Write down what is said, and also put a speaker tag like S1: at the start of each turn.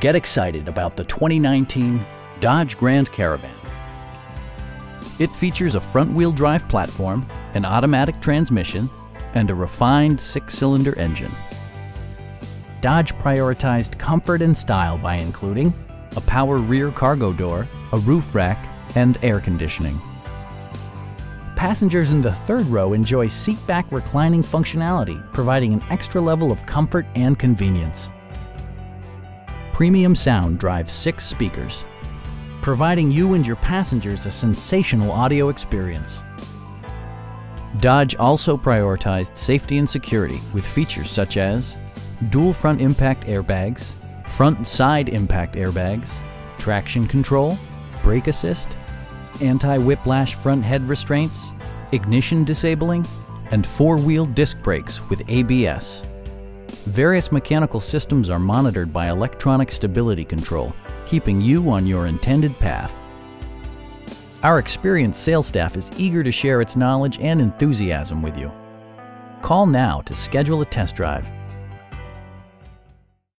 S1: Get excited about the 2019 Dodge Grand Caravan. It features a front-wheel drive platform, an automatic transmission, and a refined six-cylinder engine. Dodge prioritized comfort and style by including a power rear cargo door, a roof rack, and air conditioning. Passengers in the third row enjoy seat-back reclining functionality, providing an extra level of comfort and convenience. Premium sound drives six speakers, providing you and your passengers a sensational audio experience. Dodge also prioritized safety and security with features such as dual front impact airbags, front and side impact airbags, traction control, brake assist, anti-whiplash front head restraints, ignition disabling, and four-wheel disc brakes with ABS. Various mechanical systems are monitored by electronic stability control, keeping you on your intended path. Our experienced sales staff is eager to share its knowledge and enthusiasm with you. Call now to schedule a test drive